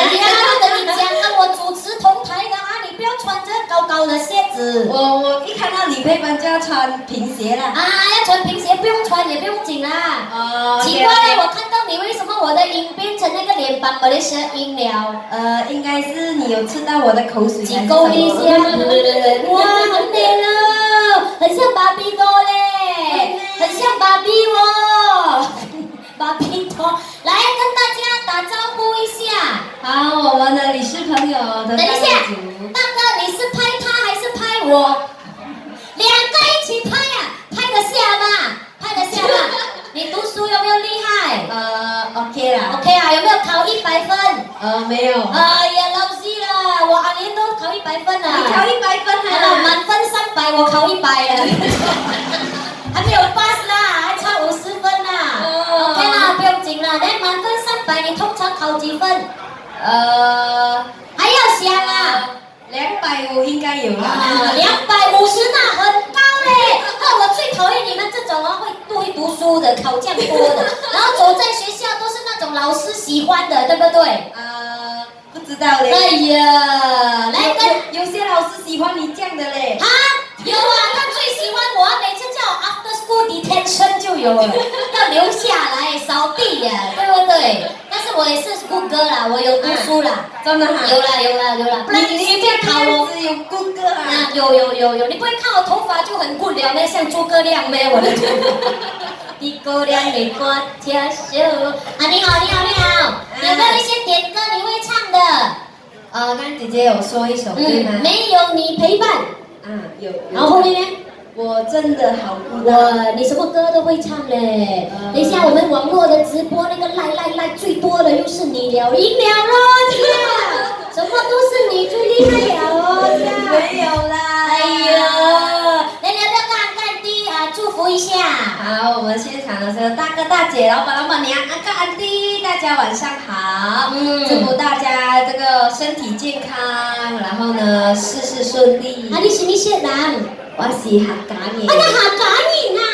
哎呀，我跟你讲啊，我主持同台的啊，你不要穿这高高的鞋子。我我一看到李佩芬就要穿平鞋了。啊，要穿平鞋不用穿也不用紧啦。哦，奇怪了，我看到你为什么我的音变成那个脸版本的声音了？呃，应该是你有吃到我的口水。几勾一下，哇，很美了，很像芭比多嘞，很像芭比哦，朋友等一下，大哥，你是拍他还是拍我？两个一起拍啊，拍得下吗？拍得下吗？你读书有没有厉害？呃，OK 啦，OK 啊，有没有考一百分？呃，没有。哎呀，老师啦，我阿年都考一百分啊。你考一百分啊？满分三百，我考一百啊。还没有八十啦，还差五十分啦。OK 啦，不用紧啦。那满分三百，你通常考几分？呃，还要想啊。两百五应该有啦。两百五十那很高嘞。那我最讨厌你们这种啊，会会读书的，考这样多的，然后走在学校都是那种老师喜欢的，对不对？呃，不知道嘞。哎呀，来跟有些老师喜欢你这样的嘞。啊，有啊，他最喜欢我，每次叫 after school detention 就有了，要留下来扫地呀，对不对？我也是谷歌啦，我有读书啦，真的哈。有啦有啦有啦，不然你随便考我。有谷歌啊。有有有有，你不会看我头发就很不了咩？像诸葛亮咩？我的头发。诸葛亮的歌跳秀。啊，你好你好你好，有没有一些点歌你会唱的？呃，刚姐姐有说一首对吗？没有你陪伴。嗯，有。然后后面呢？我真的好孤单。你什么歌都会唱嘞。等一下我们网络的直播那个赖赖赖最多的又是你了，赢了咯，天！什么都是你最厉害了哦，天！没有啦。哎呀，来聊聊干干爹啊，祝福一下。好，我们现场的是大哥大姐、老板老板娘、阿哥阿弟，大家晚上好。嗯。祝福大家这个身体健康，然后呢事事顺利。啊，你是咪些人？我是客家人。客家人呐，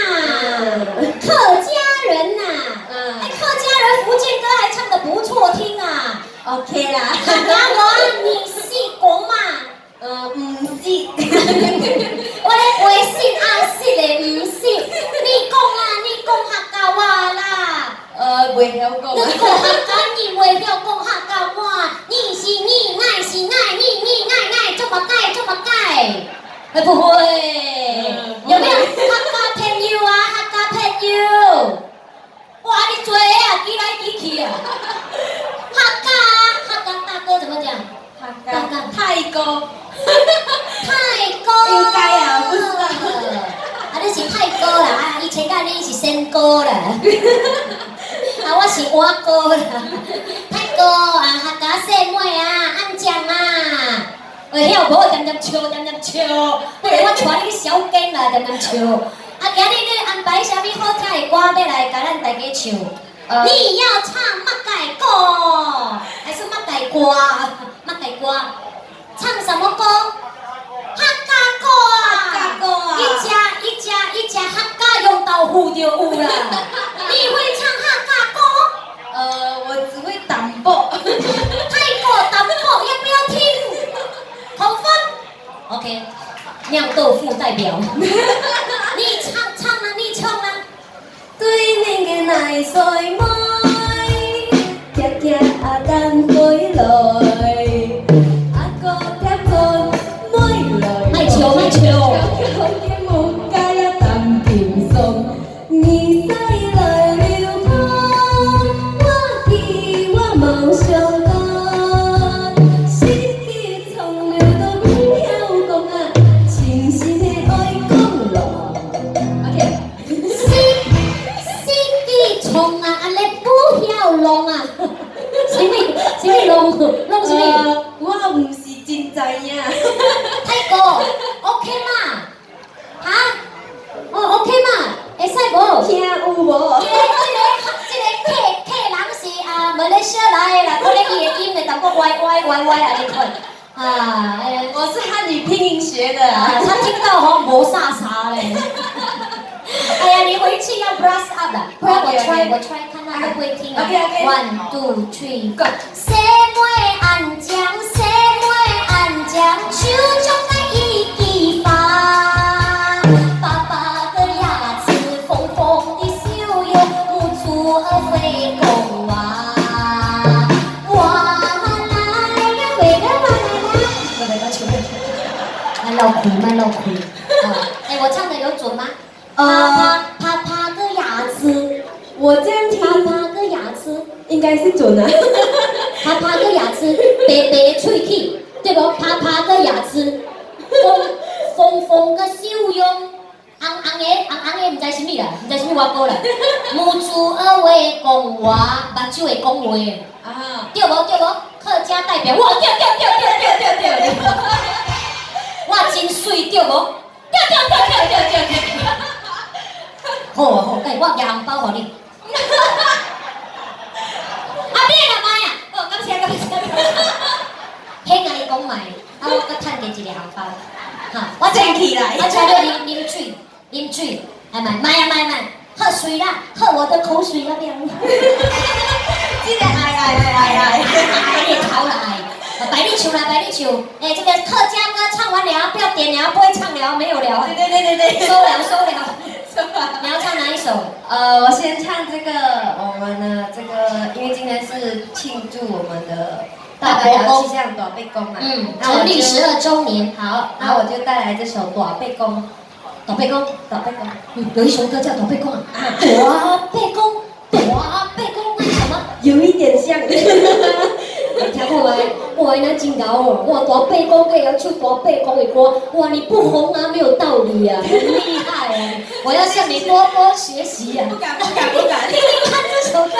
客家人呐。嗯。哎，客家人福建歌还唱的不错听啊。OK 啦。客家话你是讲嘛？呃，唔是。我咧微信啊，是的，唔是。你讲啊，你讲客家话啦。呃，袂晓讲。你讲客家人袂晓讲客家话，你是你，爱是爱，你你爱爱，怎么改怎么改？会不会？有没有客家朋友啊？客家朋友，哇，你嘴啊，挤来挤去啊！客家，客家大哥怎么讲？客家泰哥，泰哥，应该啊，不是啊，啊，你是泰哥啦，啊，以前甲你是仙哥啦，啊，我是我哥啦，泰哥啊，客家姐妹啊，安讲啊。会晓无？点点笑，不如我带你去小景啦，点点笑。啊，今日你安排啥物好听的歌要来甲咱大家唱？你要唱乜改歌？还是乜改歌？乜改歌？唱什么歌？客家歌啊！客家歌啊！一家一家一家客家用豆腐就有啦。表，你唱唱啊，你唱啊，对面嘅奶水妹，夹夹啊等回来，阿哥贴做妹来，卖笑卖笑。歪歪啊，你看。啊，哎我是汉语拼音学的，他听到好像无啥啥嘞。哎呀，你回去要 brush up 的，不然我 try 我 try 看。他会不会听啊。OK，OK One two three go。洗袂安将，洗袂安将，手中的一枝花。爸爸的牙齿红红的笑容，母猪儿会慢绕亏，慢绕亏。啊，哎，我唱的有准吗？啪呃，啪啪啪的牙齿，我这样听啪啪的牙齿。应该是准啊。啪啪个牙齿，白白的喙齿，对不？啪啪个牙齿，风风风个笑容，红红的红红的，唔知什么啦，唔知什么外国啦。母猪儿会讲话，目睭会讲话，啊，对无对无？客家代表，哇，对对对对对对对对，哇，真水对无？对对对对对对对。好啊好，哎，我拿红包互你。啊，你来买啊！哦，感谢感谢。迄个你讲买，啊，我搁趁加一个红包。哈，我请起来我请你啉啉水，啉水，来买买啊买买，喝水啦，喝我的口水要不要？这个 爱爱爱爱爱。哎，你考了哎。百丽球啦，百丽球，哎，这个客家歌唱完了，不要点了，不会唱了，没有聊，对对对对对。收了收了。是吧？你要唱哪一首？呃，我先唱这个，我们的这个，因为今天是庆祝我们的大白牙气象短背公嘛，嗯，成立十二周年。好，那我就带来这首短背公，短背公，短背公，嗯，有一首歌叫短背公啊，短背公，短背公，那什么？有一点像。那真牛哦，哇，大八公背要出大背公的锅，哇，你不红啊，没有道理啊，很厉害啊，我要向你多多学习啊，不敢不敢不敢，听 你看这首歌。